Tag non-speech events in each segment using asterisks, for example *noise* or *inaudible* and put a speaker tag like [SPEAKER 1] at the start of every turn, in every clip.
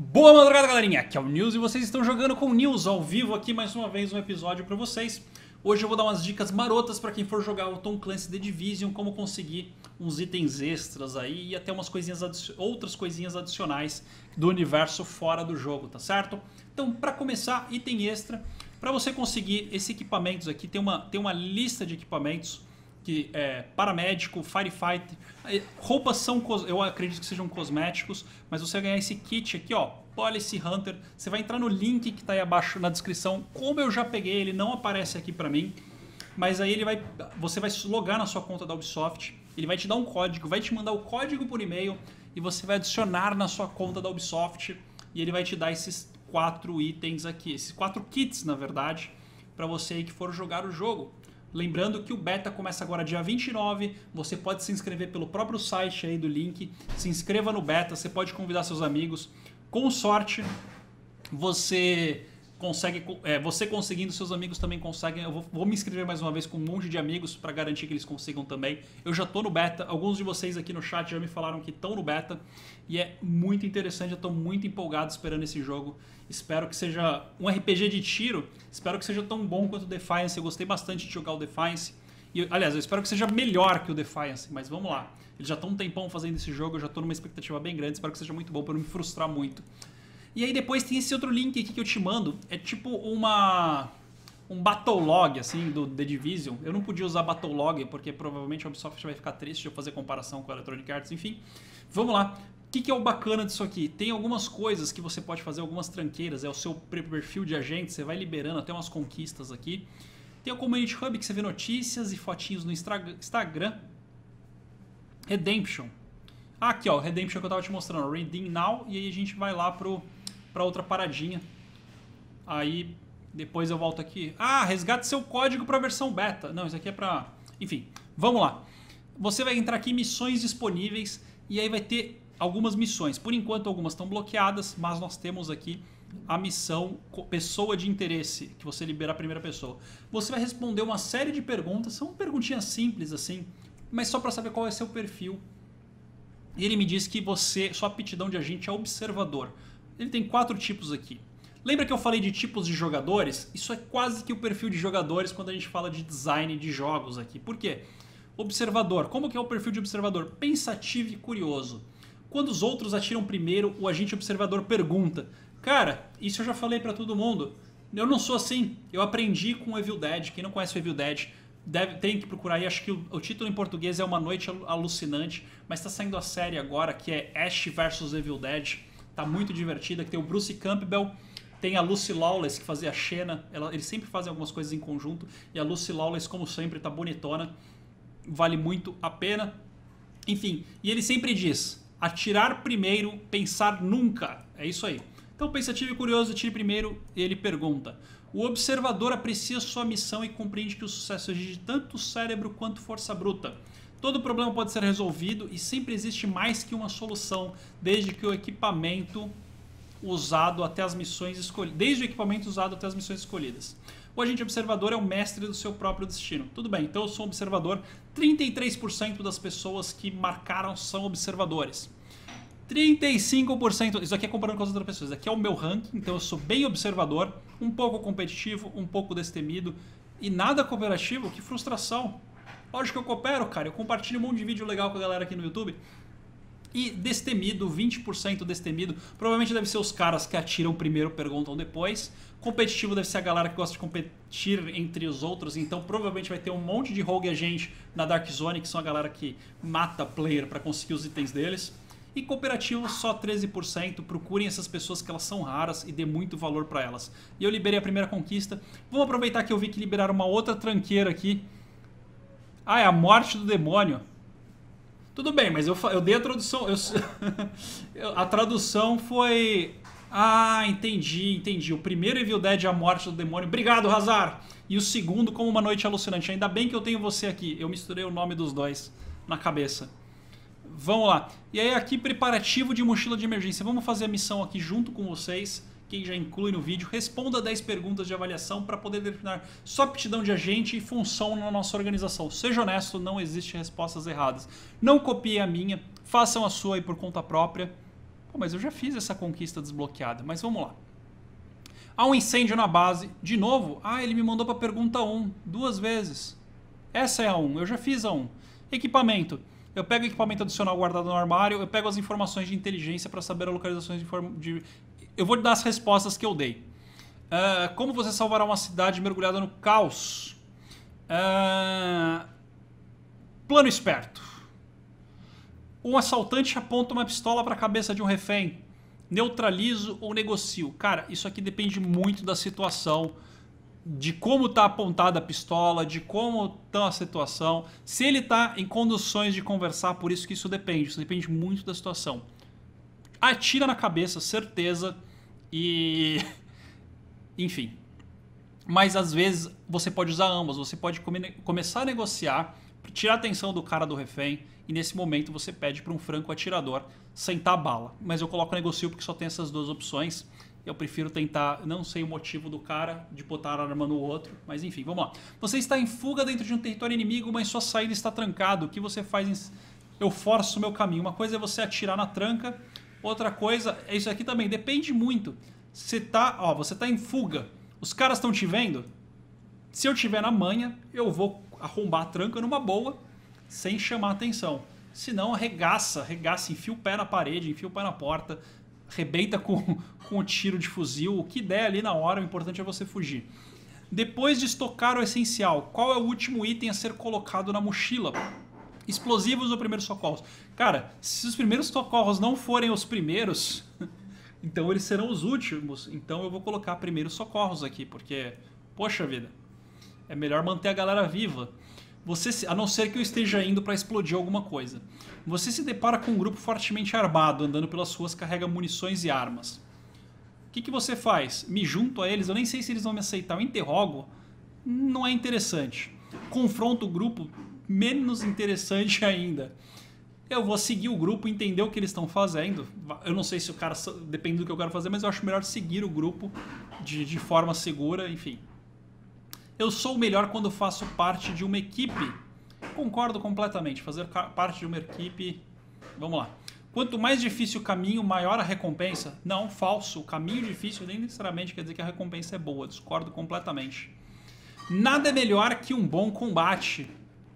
[SPEAKER 1] Boa madrugada, galerinha! Aqui é o News e vocês estão jogando com o News ao vivo aqui mais uma vez um episódio para vocês. Hoje eu vou dar umas dicas marotas para quem for jogar o Tom Clancy The Division, como conseguir uns itens extras aí e até umas coisinhas outras coisinhas adicionais do universo fora do jogo, tá certo? Então, para começar, item extra, para você conseguir esses equipamentos aqui, tem uma, tem uma lista de equipamentos que é paramédico, firefighter, roupas são, eu acredito que sejam cosméticos, mas você vai ganhar esse kit aqui, ó, Policy Hunter, você vai entrar no link que está aí abaixo na descrição, como eu já peguei, ele não aparece aqui para mim, mas aí ele vai, você vai logar na sua conta da Ubisoft, ele vai te dar um código, vai te mandar o código por e-mail e você vai adicionar na sua conta da Ubisoft e ele vai te dar esses quatro itens aqui, esses quatro kits na verdade, para você aí que for jogar o jogo. Lembrando que o beta começa agora dia 29, você pode se inscrever pelo próprio site aí do link, se inscreva no beta, você pode convidar seus amigos. Com sorte, você consegue, é, você conseguindo, seus amigos também conseguem. Eu vou, vou, me inscrever mais uma vez com um monte de amigos para garantir que eles consigam também. Eu já estou no beta, alguns de vocês aqui no chat já me falaram que estão no beta e é muito interessante. Eu estou muito empolgado esperando esse jogo. Espero que seja um RPG de tiro. Espero que seja tão bom quanto o Defiance. Eu gostei bastante de jogar o Defiance. E, aliás, eu espero que seja melhor que o Defiance, mas vamos lá. Eles já estão um tempão fazendo esse jogo, eu já estou numa expectativa bem grande. Espero que seja muito bom para não me frustrar muito. E aí depois tem esse outro link aqui que eu te mando. É tipo uma um battle log assim do The Division. Eu não podia usar battle log porque provavelmente a Ubisoft vai ficar triste de eu fazer comparação com a Electronic Arts, enfim. Vamos lá. O que, que, é o bacana disso aqui? Tem algumas coisas que você pode fazer, algumas tranqueiras. É o seu perfil de agente, você vai liberando até umas conquistas aqui. Tem o Community Hub que você vê notícias e fotinhos no Instagram. Redemption. Aqui, ó, Redemption que eu tava te mostrando. Redeem Now. E aí a gente vai lá pro para outra paradinha. Aí depois eu volto aqui. Ah, resgate seu código para a versão beta. Não, isso aqui é para... Enfim, vamos lá. Você vai entrar aqui em missões disponíveis e aí vai ter algumas missões. Por enquanto algumas estão bloqueadas, mas nós temos aqui a missão pessoa de interesse, que você libera a primeira pessoa. Você vai responder uma série de perguntas, são perguntinhas simples assim, mas só para saber qual é seu perfil. E ele me diz que você, sua aptidão de agente é observador. Ele tem quatro tipos aqui. Lembra que eu falei de tipos de jogadores? Isso é quase que o perfil de jogadores quando a gente fala de design de jogos aqui. Por quê? Observador. Como que é o perfil de observador? Pensativo e curioso. Quando os outros atiram primeiro, o agente observador pergunta: Cara, isso eu já falei para todo mundo. Eu não sou assim. Eu aprendi com o Evil Dead. Quem não conhece o Evil Dead deve, tem que procurar aí. Acho que o, o título em português é Uma Noite Alucinante. Mas está saindo a série agora que é Ash vs Evil Dead tá muito divertida, que tem o Bruce Campbell, tem a Lucy Lawless que fazia a Xena, ela, eles sempre fazem algumas coisas em conjunto, e a Lucy Lawless, como sempre, tá bonitona, vale muito a pena. Enfim, e ele sempre diz, atirar primeiro, pensar nunca, é isso aí. Então, pensativo e curioso, atire primeiro, ele pergunta. O observador aprecia sua missão e compreende que o sucesso exige tanto cérebro quanto força bruta. Todo problema pode ser resolvido e sempre existe mais que uma solução, desde que o equipamento usado até as missões escolhidas, desde o equipamento usado até as missões escolhidas. O agente observador é o mestre do seu próprio destino. Tudo bem, então eu sou um observador. 33% das pessoas que marcaram são observadores. 35%, isso aqui é comparando com as outras pessoas, aqui é o meu ranking, então eu sou bem observador, um pouco competitivo, um pouco destemido e nada cooperativo, que frustração. Lógico que eu coopero, cara. Eu compartilho um monte de vídeo legal com a galera aqui no YouTube. E destemido, 20% destemido, provavelmente deve ser os caras que atiram primeiro, perguntam depois. Competitivo deve ser a galera que gosta de competir entre os outros, então provavelmente vai ter um monte de rogue agente na Dark Zone, que são a galera que mata player para conseguir os itens deles. E cooperativo só 13%. Procurem essas pessoas que elas são raras e dê muito valor para elas. E eu liberei a primeira conquista. Vamos aproveitar que eu vi que liberaram uma outra tranqueira aqui ah, é a morte do demônio. Tudo bem, mas eu, eu dei a tradução. *laughs* Eu, a tradução foi. Ah, entendi, entendi. O primeiro Evil Dead é a morte do demônio. Obrigado, Razar! E o segundo, como uma noite alucinante. Ainda bem que eu tenho você aqui. Eu misturei o nome dos dois na cabeça. Vamos lá. E aí, aqui, preparativo de mochila de emergência. Vamos fazer a missão aqui junto com vocês quem já inclui no vídeo, responda 10 perguntas de avaliação para poder determinar sua aptidão de agente e função na nossa organização. Seja honesto, não existe respostas erradas. Não copie a minha, façam a sua aí por conta própria. Pô, mas eu já fiz essa conquista desbloqueada, mas vamos lá. Há um incêndio na base. De novo, ah, ele me mandou para pergunta 1, duas vezes. Essa é a 1, eu já fiz a 1. Equipamento. Eu pego equipamento adicional guardado no armário, eu pego as informações de inteligência para saber a localização de, de... Eu vou dar as respostas que eu dei. Uh, como você salvará uma cidade mergulhada no caos? Uh, plano esperto. Um assaltante aponta uma pistola para a cabeça de um refém. Neutralizo ou negocio? Cara, isso aqui depende muito da situação, de como está apontada a pistola, de como está a situação, se ele está em condições de conversar, por isso que isso depende. Isso depende muito da situação. Atira na cabeça, certeza, e. *laughs* Enfim. Mas às vezes você pode usar ambas. Você pode come começar a negociar, tirar a atenção do cara do refém e nesse momento você pede para um franco atirador sentar a bala. Mas eu coloco negocio porque só tem essas duas opções. Eu prefiro tentar, não sei o motivo do cara de botar a arma no outro, mas enfim, vamos lá. Você está em fuga dentro de um território inimigo, mas sua saída está trancada. O que você faz? Eu forço o meu caminho. Uma coisa é você atirar na tranca, outra coisa, é isso aqui também, depende muito. Você tá, ó, você tá em fuga. Os caras estão te vendo? Se eu tiver na manha, eu vou arrombar a tranca numa boa sem chamar atenção. Senão arregaça, arregaça, enfia o pé na parede, enfia o pé na porta, rebenta com, *laughs* com o tiro de fuzil, o que der ali na hora, o importante é você fugir. Depois de estocar o essencial, qual é o último item a ser colocado na mochila? Explosivos ou primeiros socorros? Cara, se os primeiros socorros não forem os primeiros, *laughs* então eles serão os últimos. Então eu vou colocar primeiros socorros aqui, porque, poxa vida, é melhor manter a galera viva. Você, a não ser que eu esteja indo para explodir alguma coisa. Você se depara com um grupo fortemente armado andando pelas ruas, carrega munições e armas. O que, que você faz? Me junto a eles, eu nem sei se eles vão me aceitar. Eu interrogo, não é interessante. Confronto o grupo, menos interessante *laughs* ainda. Eu vou seguir o grupo, entender o que eles estão fazendo. Eu não sei se o cara. Depende do que eu quero fazer, mas eu acho melhor seguir o grupo de, de forma segura, enfim. Eu sou o melhor quando faço parte de uma equipe. Concordo completamente. Fazer parte de uma equipe. Vamos lá. Quanto mais difícil o caminho, maior a recompensa. Não, falso. O caminho difícil nem necessariamente quer dizer que a recompensa é boa. Discordo completamente. Nada é melhor que um bom combate.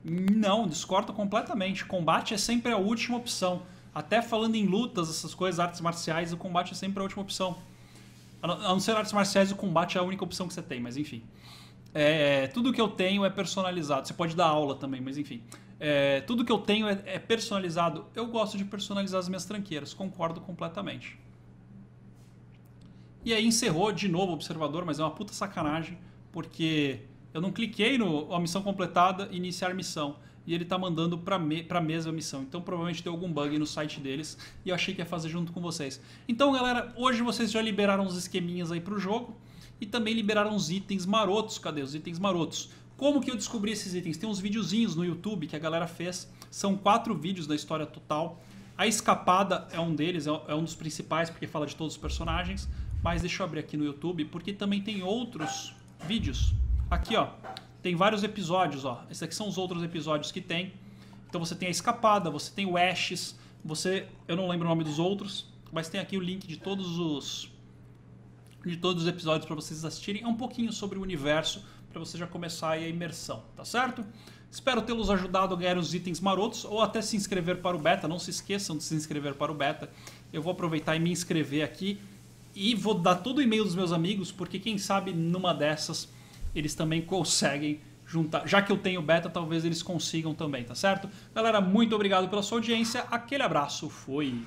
[SPEAKER 1] Não, discordo completamente. Combate é sempre a última opção. Até falando em lutas, essas coisas, artes marciais, o combate é sempre a última opção. A não ser artes marciais, o combate é a única opção que você tem, mas enfim. É, tudo que eu tenho é personalizado. Você pode dar aula também, mas enfim. É, tudo que eu tenho é, é, personalizado. Eu gosto de personalizar as minhas tranqueiras, concordo completamente. E aí encerrou de novo o observador, mas é uma puta sacanagem, porque eu não cliquei no a missão completada, iniciar missão. E ele tá mandando para me, a mesma missão. Então provavelmente deu algum bug no site deles e eu achei que ia fazer junto com vocês. Então, galera, hoje vocês já liberaram os esqueminhas aí pro jogo e também liberaram os itens marotos. Cadê os itens marotos? Como que eu descobri esses itens? Tem uns videozinhos no YouTube que a galera fez. São quatro vídeos da história total. A escapada é um deles, é, é um dos principais, porque fala de todos os personagens. Mas deixa eu abrir aqui no YouTube, porque também tem outros vídeos. Aqui, ó, tem vários episódios, ó. Esses aqui são os outros episódios que tem. Então você tem a escapada, você tem o Ashes, você, eu não lembro o nome dos outros, mas tem aqui o link de todos os de todos os episódios para vocês assistirem. É um pouquinho sobre o universo para você já começar a imersão, tá certo? Espero tê-los ajudado a ganhar os itens marotos ou até se inscrever para o beta. Não se esqueçam de se inscrever para o beta. Eu vou aproveitar e me inscrever aqui e vou dar todo o e-mail dos meus amigos, porque quem sabe numa dessas eles também conseguem juntar. Já que eu tenho beta, talvez eles consigam também, tá certo? Galera, muito obrigado pela sua audiência. Aquele abraço, fui!